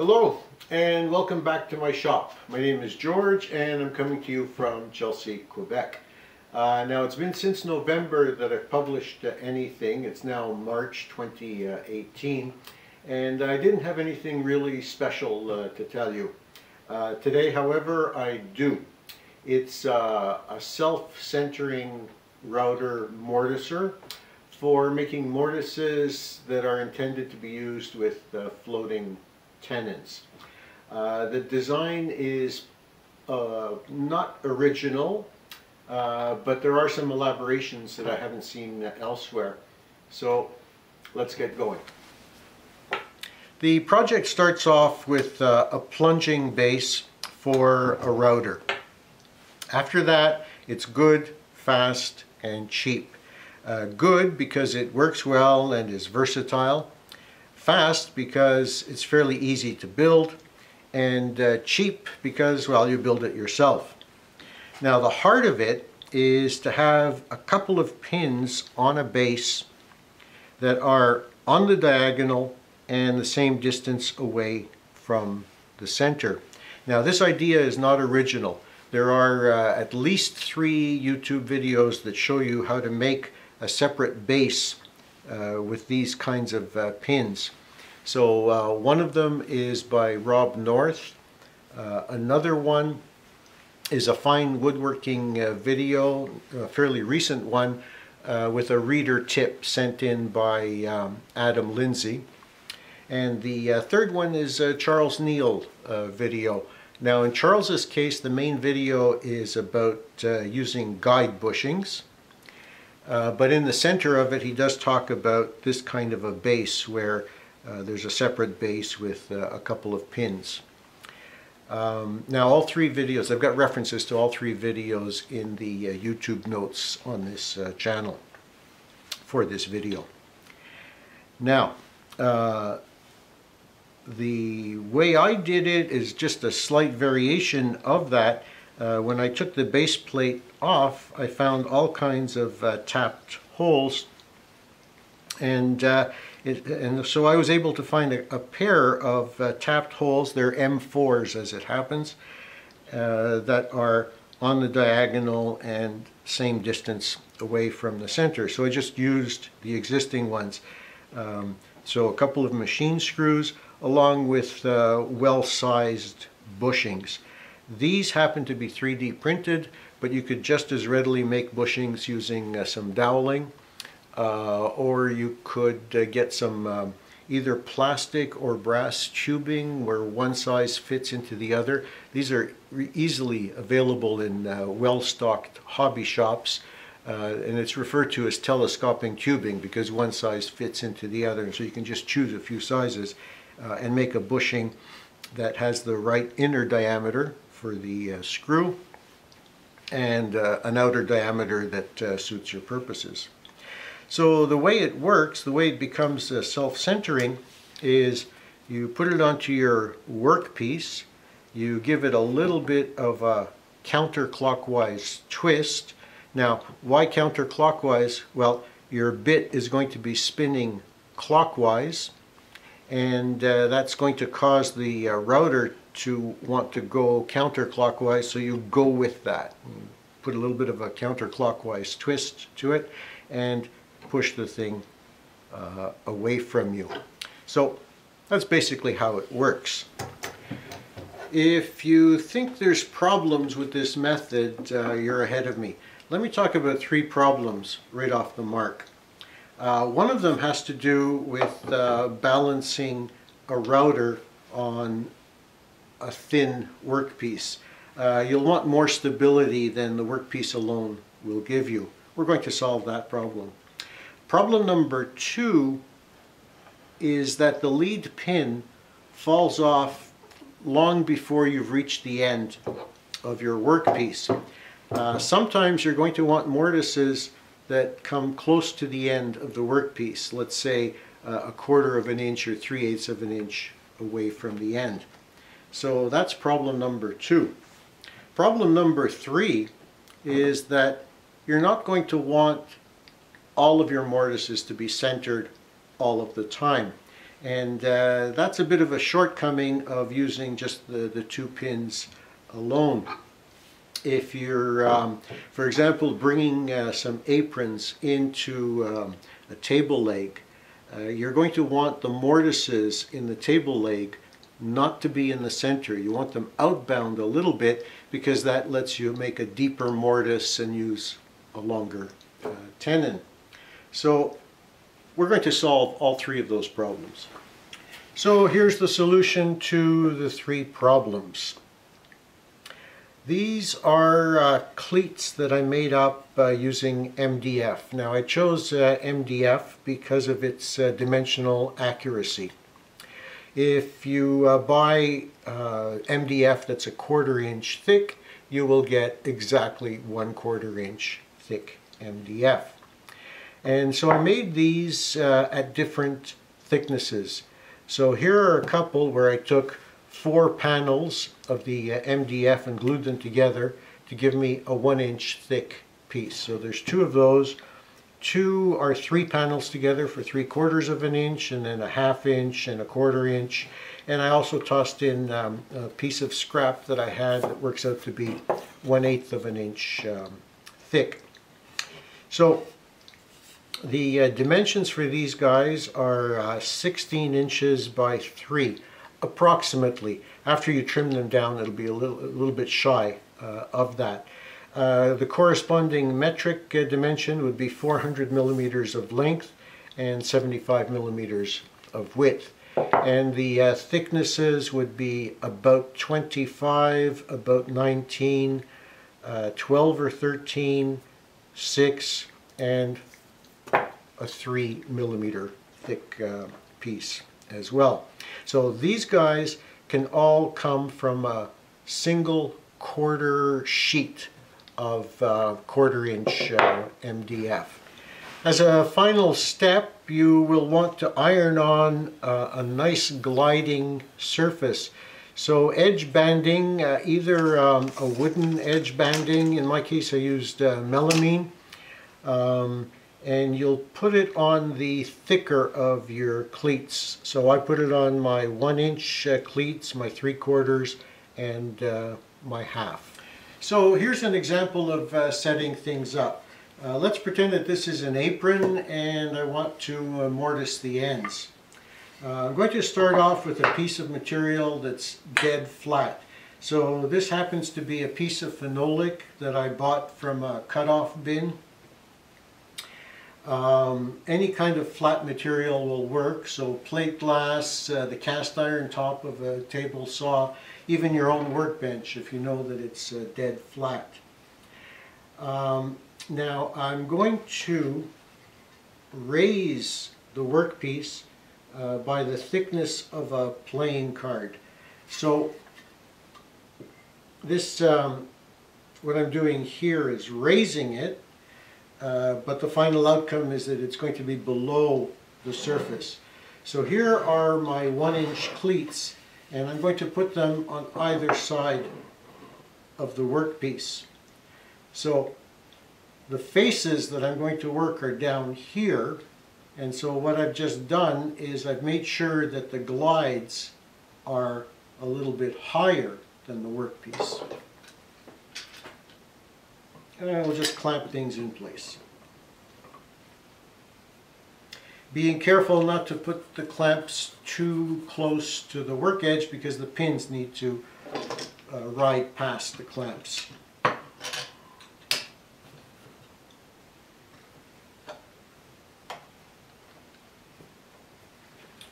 Hello and welcome back to my shop. My name is George and I'm coming to you from Chelsea, Quebec. Uh, now it's been since November that I've published uh, anything. It's now March 2018 and I didn't have anything really special uh, to tell you. Uh, today however I do. It's uh, a self-centering router mortiser for making mortises that are intended to be used with uh, floating tenons. Uh, the design is uh, not original, uh, but there are some elaborations that I haven't seen elsewhere. So let's get going. The project starts off with uh, a plunging base for a router. After that, it's good, fast, and cheap. Uh, good because it works well and is versatile. Fast because it's fairly easy to build. And uh, cheap because, well, you build it yourself. Now the heart of it is to have a couple of pins on a base that are on the diagonal and the same distance away from the center. Now this idea is not original. There are uh, at least three YouTube videos that show you how to make a separate base uh, with these kinds of uh, pins. So uh, one of them is by Rob North. Uh, another one is a fine woodworking uh, video, a fairly recent one, with a reader tip sent in by um, Adam Lindsay. And the third one is a Charles Neil video now in Charles's case, the main video is about uh, using guide bushings. Uh, but in the center of it, he does talk about this kind of a base where uh, there's a separate base with uh, a couple of pins. Um, now all three videos, I've got references to all three videos in the uh, YouTube notes on this uh, channel for this video. Now, the way I did it is just a slight variation of that. Uh, when I took the base plate off, I found all kinds of uh, tapped holes. And, uh, it, and so I was able to find a, a pair of uh, tapped holes, they're M4s as it happens, uh, that are on the diagonal and same distance away from the center. So I just used the existing ones. Um, so a couple of machine screws, along with uh, well-sized bushings. These happen to be 3D printed, but you could just as readily make bushings using uh, some doweling, uh, or you could uh, get some um, either plastic or brass tubing where one size fits into the other. These are easily available in uh, well-stocked hobby shops. Uh, and it's referred to as telescoping tubing because one size fits into the other. and So you can just choose a few sizes uh, and make a bushing that has the right inner diameter for the uh, screw and an outer diameter that suits your purposes. So the way it works, the way it becomes uh, self-centering is you put it onto your workpiece, you give it a little bit of a counterclockwise twist. Now, why counterclockwise? Well, your bit is going to be spinning clockwise and uh, that's going to cause the uh, router to want to go counterclockwise so you go with that put a little bit of a counterclockwise twist to it and push the thing uh, away from you so that's basically how it works if you think there's problems with this method uh, you're ahead of me let me talk about three problems right off the mark uh, one of them has to do with uh, balancing a router on a thin workpiece. Uh, you'll want more stability than the workpiece alone will give you. We're going to solve that problem. Problem number two is that the lead pin falls off long before you've reached the end of your workpiece. Uh, sometimes you're going to want mortises that come close to the end of the workpiece, let's say uh, a quarter of an inch or three eighths of an inch away from the end. So that's problem number two. Problem number three is that you're not going to want all of your mortises to be centered all of the time. And uh, that's a bit of a shortcoming of using just the, the two pins alone. If you're, um, for example, bringing uh, some aprons into um, a table leg, uh, you're going to want the mortises in the table leg not to be in the center. You want them outbound a little bit because that lets you make a deeper mortise and use a longer uh, tenon. So we're going to solve all three of those problems. So here's the solution to the three problems. These are uh, cleats that I made up uh, using MDF. Now I chose uh, MDF because of its uh, dimensional accuracy. If you uh, buy uh, MDF that's a quarter inch thick, you will get exactly one quarter inch thick MDF. And so I made these uh, at different thicknesses. So here are a couple where I took four panels of the uh, MDF and glued them together to give me a one inch thick piece. So there's two of those. Two or three panels together for three quarters of an inch and then a half inch and a quarter inch. And I also tossed in um, a piece of scrap that I had that works out to be one eighth of an inch um, thick. So the uh, dimensions for these guys are uh, 16 inches by 3, approximately. After you trim them down, it'll be a little, a little bit shy uh, of that. Uh, the corresponding metric uh, dimension would be 400 millimeters of length and 75 millimeters of width. And the uh, thicknesses would be about 25, about 19, 12 or 13, 6, and a three millimeter thick uh, piece as well. So these guys can all come from a single quarter sheet of uh, quarter inch uh, MDF. As a final step, you will want to iron on uh, a nice gliding surface. So edge banding, uh, either um, a wooden edge banding, in my case I used uh, melamine, um, and you'll put it on the thicker of your cleats. So I put it on my one inch uh, cleats, my three quarters, and uh, my half. So here's an example of uh, setting things up. Uh, let's pretend that this is an apron and I want to uh, mortise the ends. Uh, I'm going to start off with a piece of material that's dead flat. So this happens to be a piece of phenolic that I bought from a cut-off bin um, any kind of flat material will work, so plate glass, uh, the cast iron top of a table saw, even your own workbench if you know that it's uh, dead flat. Um, now I'm going to raise the workpiece uh, by the thickness of a playing card. So this, um, what I'm doing here is raising it uh, but the final outcome is that it's going to be below the surface. So here are my one inch cleats and I'm going to put them on either side of the workpiece. So the faces that I'm going to work are down here and so what I've just done is I've made sure that the glides are a little bit higher than the workpiece and we'll just clamp things in place. Being careful not to put the clamps too close to the work edge because the pins need to uh, ride past the clamps.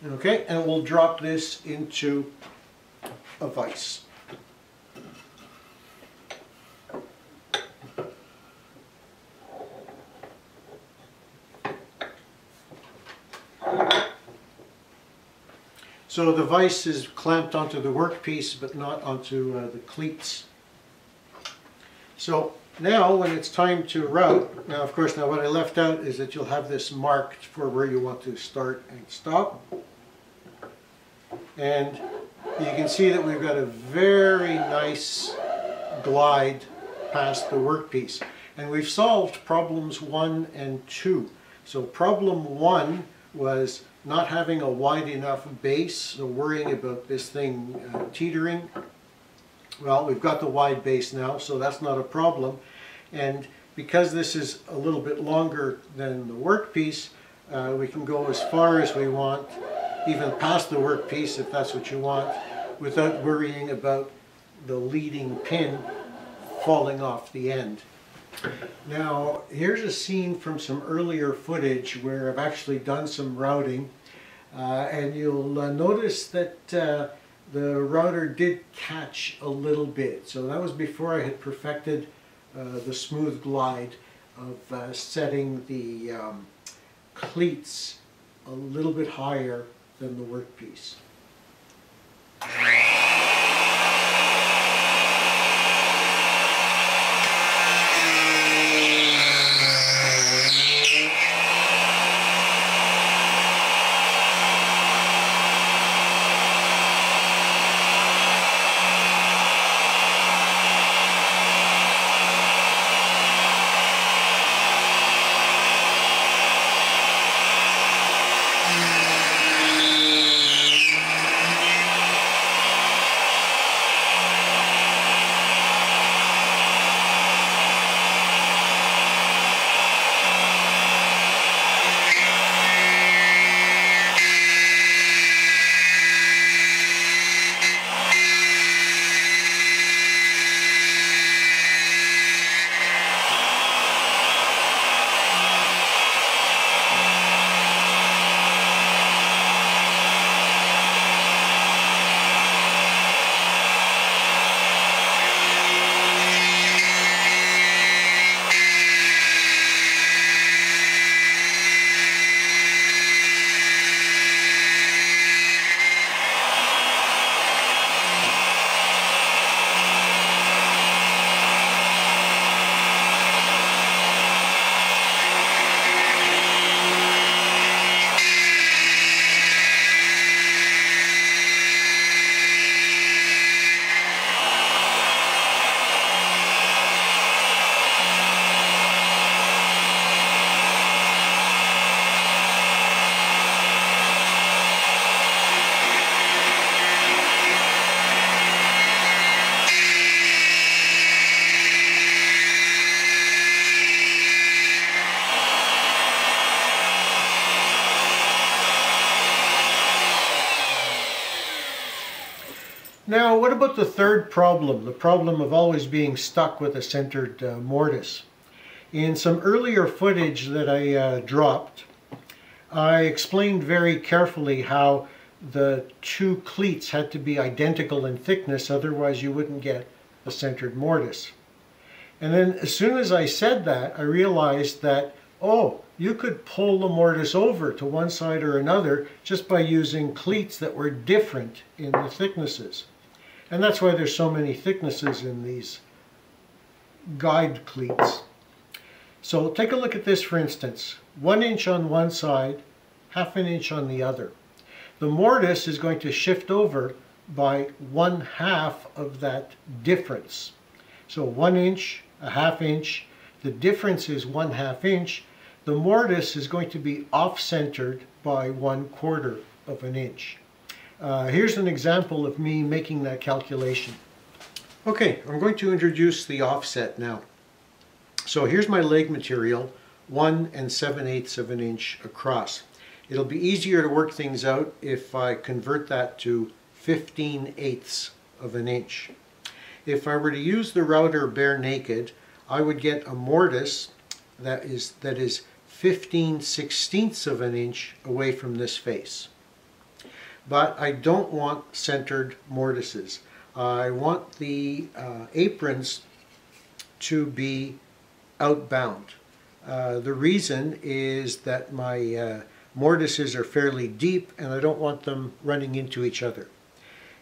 Okay, and we'll drop this into a vise. So the vise is clamped onto the workpiece but not onto uh, the cleats. So now when it's time to route, now of course now what I left out is that you'll have this marked for where you want to start and stop. And you can see that we've got a very nice glide past the workpiece. And we've solved problems one and two. So problem one was not having a wide enough base, so worrying about this thing uh, teetering. Well, we've got the wide base now, so that's not a problem. And because this is a little bit longer than the workpiece, uh, we can go as far as we want, even past the workpiece if that's what you want, without worrying about the leading pin falling off the end. Now, here's a scene from some earlier footage where I've actually done some routing. Uh, and you'll uh, notice that uh, the router did catch a little bit. So that was before I had perfected uh, the smooth glide of uh, setting the um, cleats a little bit higher than the workpiece. About the third problem, the problem of always being stuck with a centered uh, mortise? In some earlier footage that I uh, dropped, I explained very carefully how the two cleats had to be identical in thickness, otherwise you wouldn't get a centered mortise. And then as soon as I said that, I realized that, oh, you could pull the mortise over to one side or another just by using cleats that were different in the thicknesses. And that's why there's so many thicknesses in these guide cleats. So take a look at this for instance. One inch on one side, half an inch on the other. The mortise is going to shift over by one half of that difference. So one inch, a half inch, the difference is one half inch. The mortise is going to be off-centered by one quarter of an inch. Uh, here's an example of me making that calculation. Okay, I'm going to introduce the offset now. So here's my leg material, 1 and 7 eighths of an inch across. It'll be easier to work things out if I convert that to 15 eighths of an inch. If I were to use the router bare naked, I would get a mortise that is, that is 15 sixteenths of an inch away from this face but I don't want centered mortises. I want the uh, aprons to be outbound. Uh, the reason is that my uh, mortises are fairly deep and I don't want them running into each other.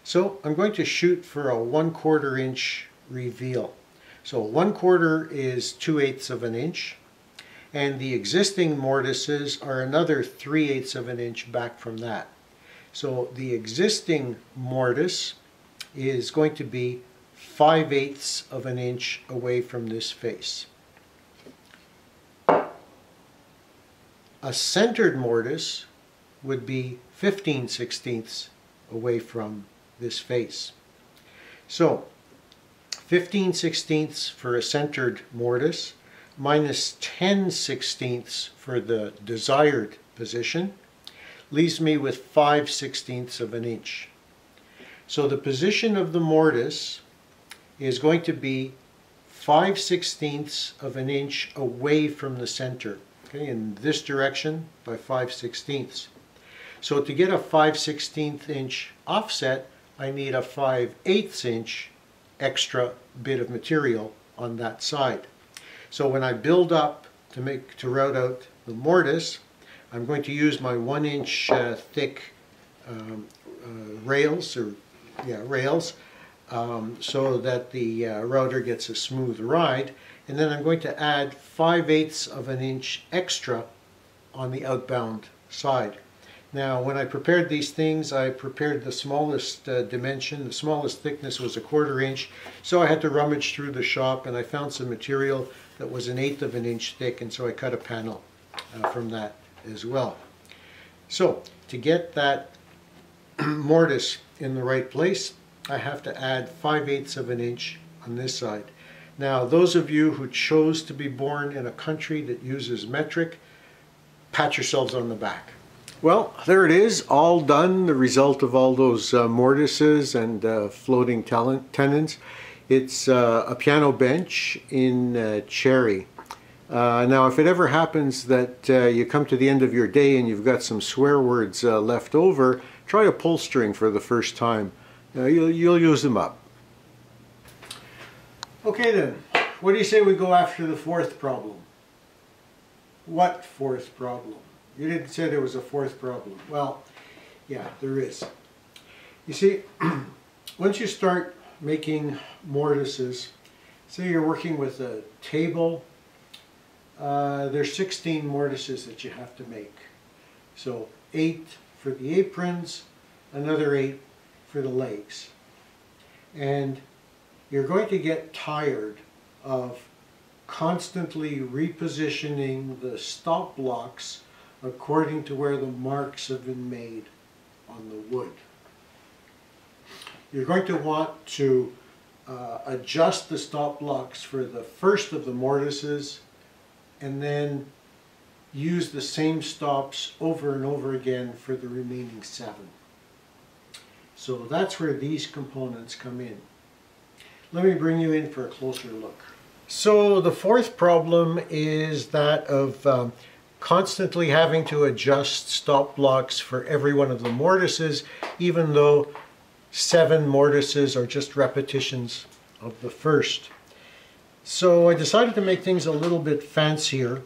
So I'm going to shoot for a one quarter inch reveal. So one quarter is two eighths of an inch and the existing mortises are another three eighths of an inch back from that. So the existing mortise is going to be 5 eighths of an inch away from this face. A centered mortise would be 15 sixteenths away from this face. So 15 sixteenths for a centered mortise minus 10 sixteenths for the desired position leaves me with 5 sixteenths of an inch. So the position of the mortise is going to be 5 sixteenths of an inch away from the center, okay, in this direction by 5 sixteenths. So to get a 5 16th inch offset, I need a 5 8 inch extra bit of material on that side. So when I build up to make to route out the mortise, I'm going to use my one inch uh, thick um, uh, rails or yeah rails um, so that the uh, router gets a smooth ride. And then I'm going to add 5 eighths of an inch extra on the outbound side. Now when I prepared these things I prepared the smallest uh, dimension, the smallest thickness was a quarter inch so I had to rummage through the shop and I found some material that was an eighth of an inch thick and so I cut a panel uh, from that as well. So to get that mortise in the right place I have to add 5 eighths of an inch on this side. Now those of you who chose to be born in a country that uses metric, pat yourselves on the back. Well, there it is, all done, the result of all those uh, mortises and uh, floating tenons. It's uh, a piano bench in uh, cherry. Uh, now, if it ever happens that uh, you come to the end of your day and you've got some swear words left over, try upholstering for the first time. you'll, you'll use them up. Okay then, what do you say we go after the fourth problem? What fourth problem? You didn't say there was a fourth problem. Well, yeah, there is. You see, once you start making mortises, say you're working with a table, uh, there's 16 mortises that you have to make. So 8 for the aprons, another 8 for the legs. And you're going to get tired of constantly repositioning the stop blocks according to where the marks have been made on the wood. You're going to want to uh, adjust the stop blocks for the first of the mortises and then use the same stops over and over again for the remaining seven. So that's where these components come in. Let me bring you in for a closer look. So the fourth problem is that of um, constantly having to adjust stop blocks for every one of the mortises, even though seven mortises are just repetitions of the first. So I decided to make things a little bit fancier,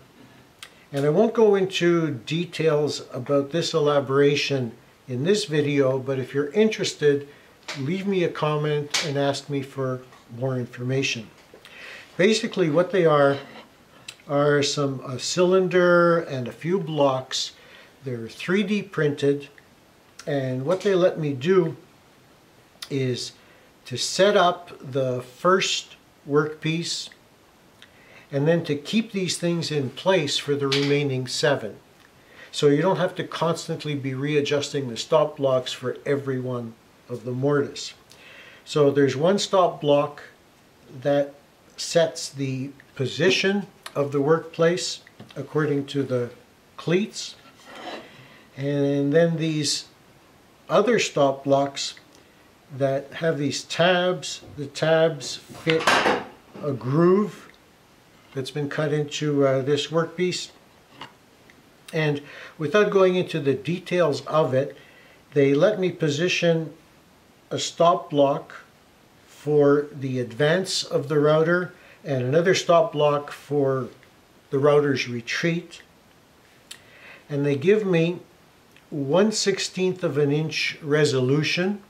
and I won't go into details about this elaboration in this video, but if you're interested, leave me a comment and ask me for more information. Basically what they are are some a cylinder and a few blocks. They're 3D printed and what they let me do is to set up the first workpiece and then to keep these things in place for the remaining seven. So you don't have to constantly be readjusting the stop blocks for every one of the mortise. So there's one stop block that sets the position of the workplace according to the cleats. And then these other stop blocks that have these tabs, the tabs fit a groove that's been cut into uh, this workpiece. And without going into the details of it, they let me position a stop block for the advance of the router and another stop block for the router's retreat. And they give me 1 16th of an inch resolution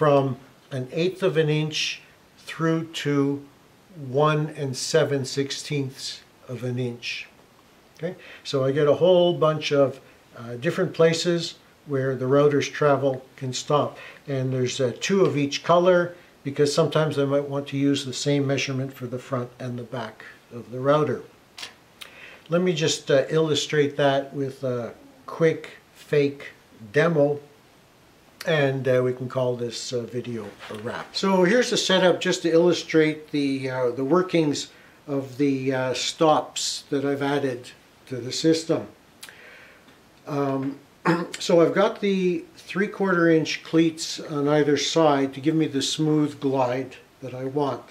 from an eighth of an inch through to 1 and 7 sixteenths of an inch. Okay, so I get a whole bunch of uh, different places where the router's travel can stop. And there's uh, two of each color because sometimes I might want to use the same measurement for the front and the back of the router. Let me just uh, illustrate that with a quick fake demo and uh, we can call this uh, video a wrap. So here's the setup just to illustrate the, uh, the workings of the uh, stops that I've added to the system. Um, so I've got the three quarter inch cleats on either side to give me the smooth glide that I want.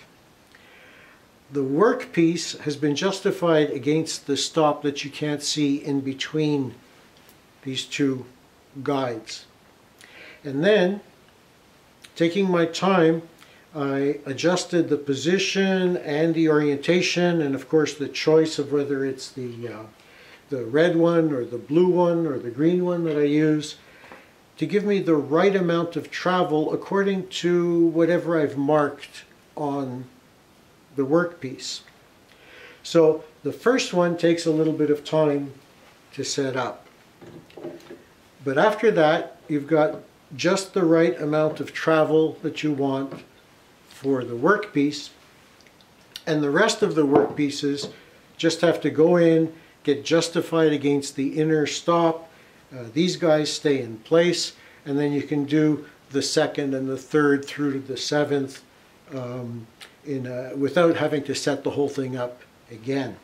The workpiece has been justified against the stop that you can't see in between these two guides. And then, taking my time, I adjusted the position and the orientation and of course the choice of whether it's the, uh, the red one or the blue one or the green one that I use to give me the right amount of travel according to whatever I've marked on the workpiece. So the first one takes a little bit of time to set up. But after that, you've got just the right amount of travel that you want for the workpiece. And the rest of the workpieces just have to go in, get justified against the inner stop. Uh, these guys stay in place, and then you can do the second and the third through to the seventh um, in a, without having to set the whole thing up again.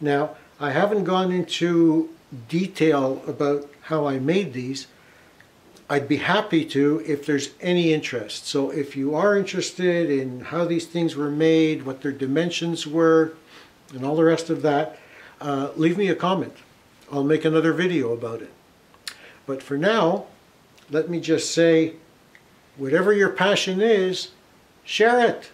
Now, I haven't gone into detail about how I made these. I'd be happy to if there's any interest. So if you are interested in how these things were made, what their dimensions were, and all the rest of that, uh, leave me a comment. I'll make another video about it. But for now, let me just say, whatever your passion is, share it.